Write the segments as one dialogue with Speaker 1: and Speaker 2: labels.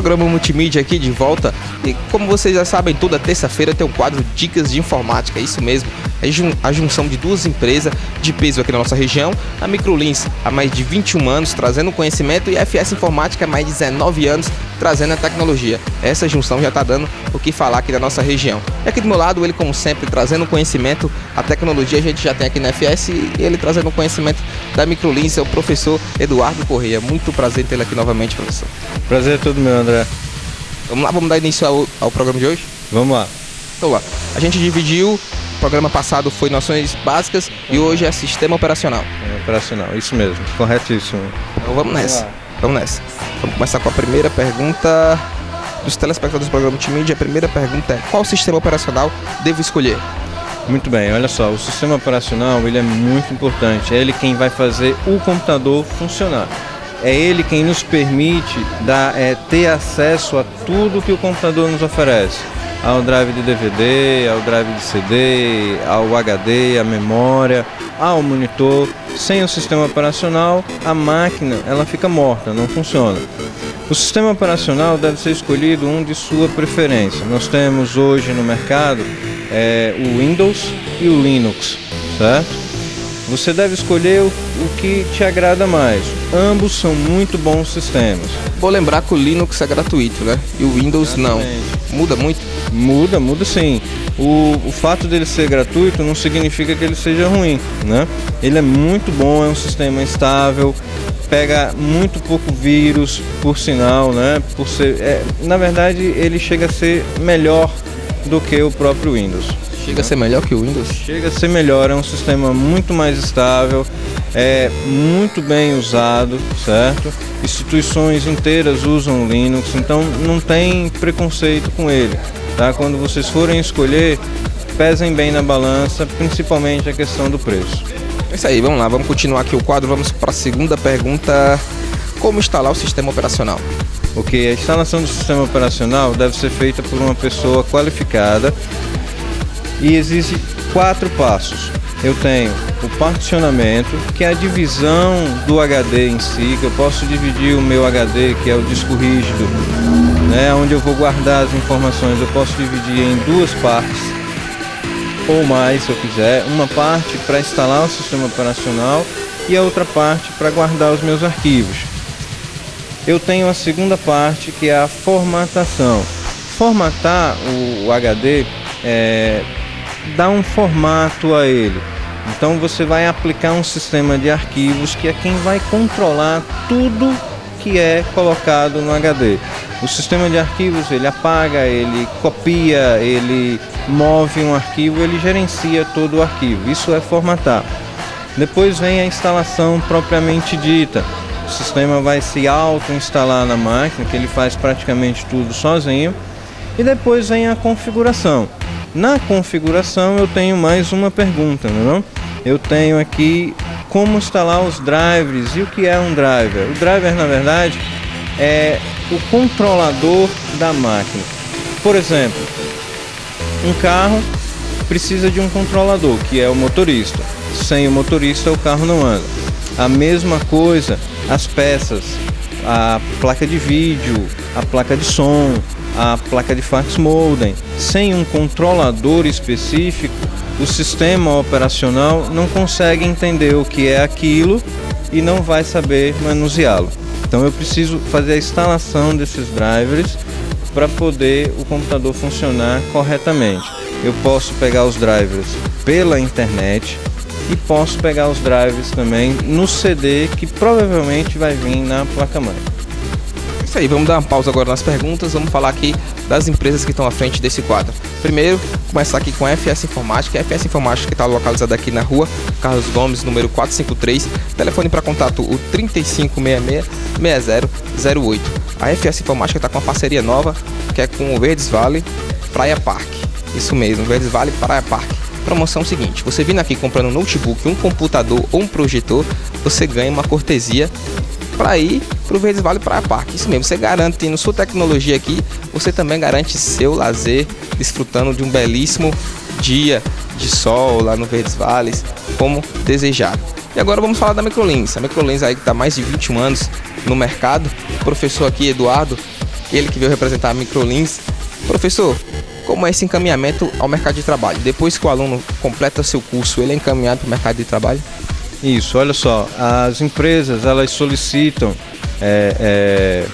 Speaker 1: programa Multimídia aqui de volta. E como vocês já sabem, toda terça-feira tem um quadro Dicas de Informática. É isso mesmo. É jun a junção de duas empresas de peso aqui na nossa região. A Microlins há mais de 21 anos trazendo conhecimento e a FS Informática há mais de 19 anos trazendo a tecnologia. Essa junção já está dando o que falar aqui na nossa região. E aqui do meu lado, ele como sempre trazendo conhecimento, a tecnologia a gente já tem aqui na FS e ele trazendo conhecimento da Microlins é o professor Eduardo Correia. Muito prazer tê-lo aqui novamente, professor.
Speaker 2: Prazer é todo meu, André.
Speaker 1: Vamos lá, vamos dar início ao, ao programa de hoje?
Speaker 2: Vamos lá.
Speaker 1: Então lá, a gente dividiu, o programa passado foi noções básicas e hoje é sistema operacional.
Speaker 2: É operacional, isso mesmo, corretíssimo.
Speaker 1: Então vamos nessa, vamos nessa. Vamos começar com a primeira pergunta dos telespectadores do programa Multimídia. A primeira pergunta é, qual sistema operacional devo escolher?
Speaker 2: Muito bem, olha só, o sistema operacional ele é muito importante, é ele quem vai fazer o computador funcionar é ele quem nos permite dar, é, ter acesso a tudo que o computador nos oferece. Ao drive de DVD, ao drive de CD, ao HD, à memória, ao monitor. Sem o sistema operacional, a máquina ela fica morta, não funciona. O sistema operacional deve ser escolhido um de sua preferência. Nós temos hoje no mercado é, o Windows e o Linux, certo? Você deve escolher o, o que te agrada mais. Ambos são muito bons sistemas.
Speaker 1: Vou lembrar que o Linux é gratuito, né? E o Windows Exatamente. não. Muda muito?
Speaker 2: Muda, muda sim. O, o fato dele ser gratuito não significa que ele seja ruim, né? Ele é muito bom, é um sistema estável, pega muito pouco vírus, por sinal, né? Por ser, é, na verdade, ele chega a ser melhor do que o próprio Windows.
Speaker 1: Chega a ser melhor que o Windows?
Speaker 2: Chega a ser melhor, é um sistema muito mais estável, é muito bem usado, certo? Instituições inteiras usam Linux, então não tem preconceito com ele, tá? Quando vocês forem escolher, pesem bem na balança, principalmente a questão do preço.
Speaker 1: É isso aí, vamos lá, vamos continuar aqui o quadro, vamos para a segunda pergunta. Como instalar o sistema operacional?
Speaker 2: Ok, a instalação do sistema operacional deve ser feita por uma pessoa qualificada e existem quatro passos. Eu tenho o particionamento, que é a divisão do HD em si, que eu posso dividir o meu HD, que é o disco rígido, né, onde eu vou guardar as informações, eu posso dividir em duas partes ou mais, se eu quiser, uma parte para instalar o sistema operacional e a outra parte para guardar os meus arquivos. Eu tenho a segunda parte que é a formatação. Formatar o HD é, dá um formato a ele. Então você vai aplicar um sistema de arquivos que é quem vai controlar tudo que é colocado no HD. O sistema de arquivos ele apaga, ele copia, ele move um arquivo, ele gerencia todo o arquivo. Isso é formatar. Depois vem a instalação propriamente dita. O sistema vai se auto-instalar na máquina, que ele faz praticamente tudo sozinho. E depois vem a configuração. Na configuração eu tenho mais uma pergunta, não é? Eu tenho aqui como instalar os drivers e o que é um driver. O driver, na verdade, é o controlador da máquina. Por exemplo, um carro precisa de um controlador, que é o motorista. Sem o motorista, o carro não anda. A mesma coisa, as peças, a placa de vídeo, a placa de som, a placa de fax modem. Sem um controlador específico, o sistema operacional não consegue entender o que é aquilo e não vai saber manuseá-lo. Então eu preciso fazer a instalação desses drivers para poder o computador funcionar corretamente. Eu posso pegar os drivers pela internet e posso pegar os drivers também no CD que provavelmente vai vir na placa-mãe
Speaker 1: isso aí, vamos dar uma pausa agora nas perguntas, vamos falar aqui das empresas que estão à frente desse quadro. Primeiro, começar aqui com a FS Informática. A FS Informática está localizada aqui na rua Carlos Gomes, número 453. Telefone para contato o 3566-6008. A FS Informática está com uma parceria nova, que é com o Verdes Vale Praia Park. Isso mesmo, Verdes Vale Praia Park. Promoção seguinte: você vindo aqui comprando um notebook, um computador ou um projetor, você ganha uma cortesia para ir para o Verdes Vale Praia Parque. Isso mesmo, você garante sua tecnologia aqui, você também garante seu lazer, desfrutando de um belíssimo dia de sol lá no Verdes Vales, como desejado. E agora vamos falar da Microlins. A Microlins aí que está mais de 21 anos no mercado. O professor aqui, Eduardo, ele que veio representar a Microlins. Professor, como é esse encaminhamento ao mercado de trabalho? Depois que o aluno completa seu curso, ele é encaminhado para o mercado de trabalho?
Speaker 2: Isso, olha só, as empresas elas solicitam é, é,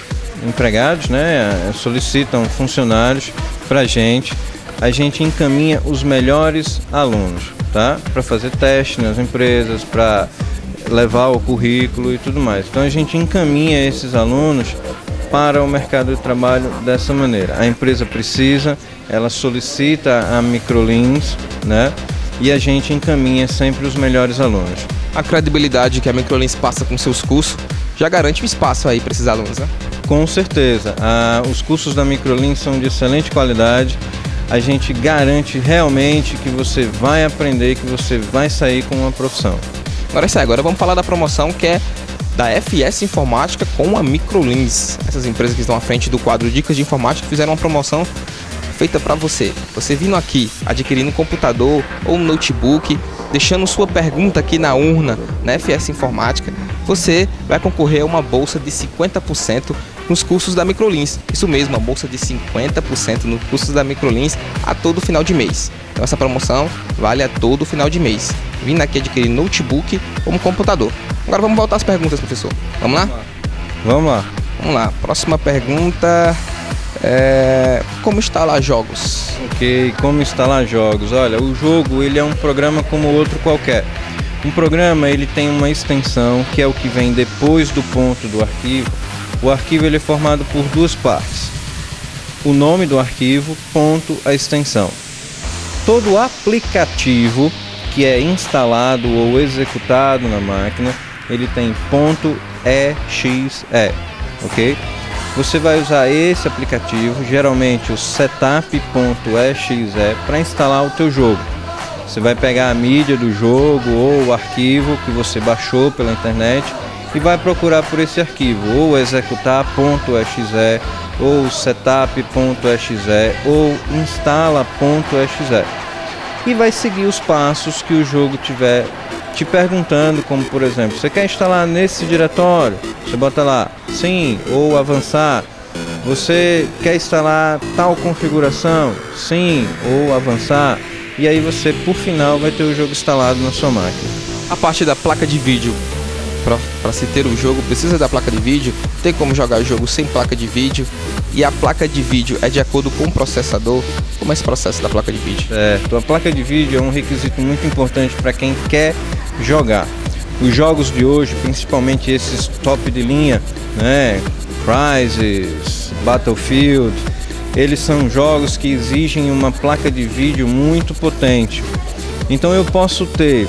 Speaker 2: empregados, né? Solicitam funcionários para a gente. A gente encaminha os melhores alunos, tá? Para fazer teste nas empresas, para levar o currículo e tudo mais. Então a gente encaminha esses alunos para o mercado de trabalho dessa maneira. A empresa precisa, ela solicita a Microlins, né? E a gente encaminha sempre os melhores alunos.
Speaker 1: A credibilidade que a Microlins passa com seus cursos já garante um espaço aí para esses alunos, né?
Speaker 2: Com certeza. Ah, os cursos da Microlins são de excelente qualidade. A gente garante realmente que você vai aprender, que você vai sair com uma profissão.
Speaker 1: Agora é isso aí, agora vamos falar da promoção que é da FS Informática com a Microlins. Essas empresas que estão à frente do quadro Dicas de Informática fizeram uma promoção feita para você. Você vindo aqui adquirindo um computador ou um notebook, deixando sua pergunta aqui na urna na FS Informática, você vai concorrer a uma bolsa de 50% nos cursos da Microlins. Isso mesmo, uma bolsa de 50% nos cursos da Microlins a todo final de mês. Então essa promoção vale a todo final de mês. Vindo aqui adquirir notebook ou um computador. Agora vamos voltar às perguntas, professor. Vamos lá?
Speaker 2: Vamos lá.
Speaker 1: Vamos lá. Próxima pergunta é como instalar jogos.
Speaker 2: Ok, como instalar jogos. Olha, o jogo ele é um programa como outro qualquer. Um programa ele tem uma extensão que é o que vem depois do ponto do arquivo. O arquivo ele é formado por duas partes. O nome do arquivo, ponto, a extensão. Todo aplicativo que é instalado ou executado na máquina, ele tem ponto .exe, ok? Você vai usar esse aplicativo, geralmente o setup.exe, para instalar o teu jogo. Você vai pegar a mídia do jogo ou o arquivo que você baixou pela internet e vai procurar por esse arquivo, ou executar.exe, ou setup.exe, ou instala.exe e vai seguir os passos que o jogo tiver te perguntando, como por exemplo, você quer instalar nesse diretório? Você bota lá sim ou avançar. Você quer instalar tal configuração? Sim ou avançar. E aí você, por final, vai ter o jogo instalado na sua máquina.
Speaker 1: A parte da placa de vídeo, para se ter o jogo, precisa da placa de vídeo. Tem como jogar jogo sem placa de vídeo. E a placa de vídeo é de acordo com o processador. Como é esse processo da placa de vídeo?
Speaker 2: É, a placa de vídeo é um requisito muito importante para quem quer jogar. Os jogos de hoje, principalmente esses top de linha, né, Crysis, Battlefield, eles são jogos que exigem uma placa de vídeo muito potente. Então eu posso ter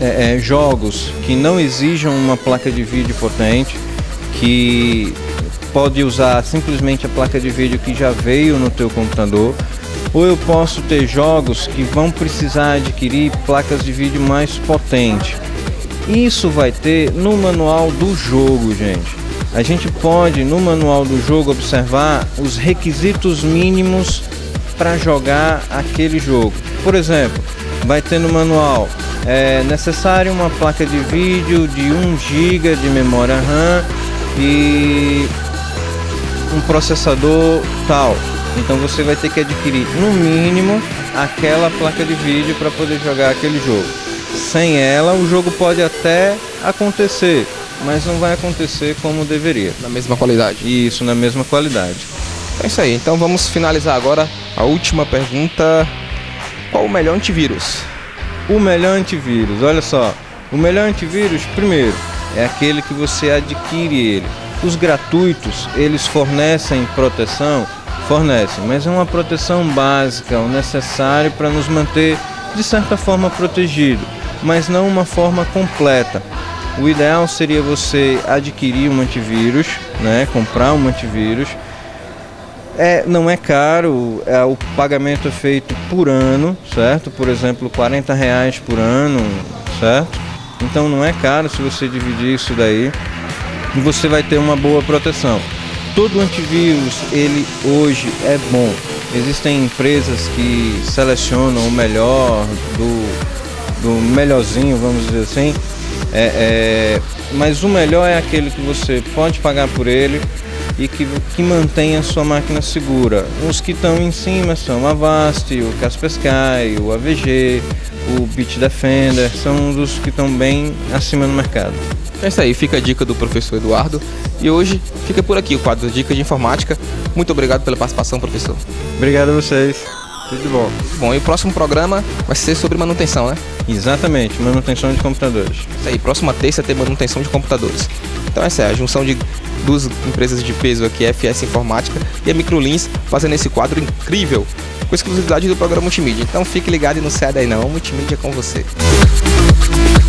Speaker 2: é, é, jogos que não exijam uma placa de vídeo potente, que pode usar simplesmente a placa de vídeo que já veio no teu computador, ou eu posso ter jogos que vão precisar adquirir placas de vídeo mais potentes. Isso vai ter no manual do jogo, gente. A gente pode no manual do jogo observar os requisitos mínimos para jogar aquele jogo. Por exemplo, vai ter no manual é necessário uma placa de vídeo de 1 GB de memória RAM e um processador tal. Então você vai ter que adquirir no mínimo aquela placa de vídeo para poder jogar aquele jogo. Sem ela, o jogo pode até acontecer, mas não vai acontecer como deveria.
Speaker 1: Na mesma qualidade.
Speaker 2: Isso, na mesma qualidade.
Speaker 1: É isso aí. Então vamos finalizar agora a última pergunta. Qual o melhor antivírus?
Speaker 2: O melhor antivírus, olha só. O melhor antivírus, primeiro, é aquele que você adquire ele. Os gratuitos, eles fornecem proteção? Fornecem, mas é uma proteção básica, o necessário para nos manter de certa forma protegido, mas não uma forma completa. O ideal seria você adquirir um antivírus, né, comprar um antivírus é, não é caro, é, o pagamento é feito por ano, certo? Por exemplo, 40 reais por ano, certo? Então não é caro se você dividir isso daí e você vai ter uma boa proteção. Todo antivírus, ele hoje é bom. Existem empresas que selecionam o melhor do, do melhorzinho, vamos dizer assim. É, é, mas o melhor é aquele que você pode pagar por ele e que, que mantém a sua máquina segura. Os que estão em cima são a Avast, o Kaspersky, o AVG, o Bitdefender, são dos que estão bem acima no mercado.
Speaker 1: É isso aí, fica a dica do professor Eduardo. E hoje fica por aqui o quadro Dicas de Informática. Muito obrigado pela participação, professor.
Speaker 2: Obrigado a vocês. Tudo bom.
Speaker 1: Bom, e o próximo programa vai ser sobre manutenção, né?
Speaker 2: Exatamente, manutenção de computadores.
Speaker 1: Isso aí, próxima terça tem manutenção de computadores. Então essa é a junção de duas empresas de peso aqui, FS Informática e a Microlins, fazendo esse quadro incrível, com exclusividade do programa Multimídia. Então fique ligado e não saia daí não, Multimídia é com você. Música